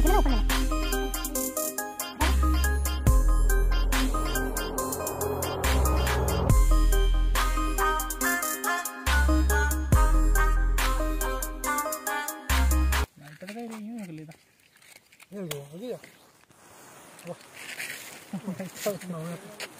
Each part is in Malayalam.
വെക്കുന്നത് നോക്കുന്നത് There we go. Look at that.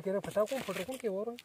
¿Qué era? ¿Qué era? ¿Qué.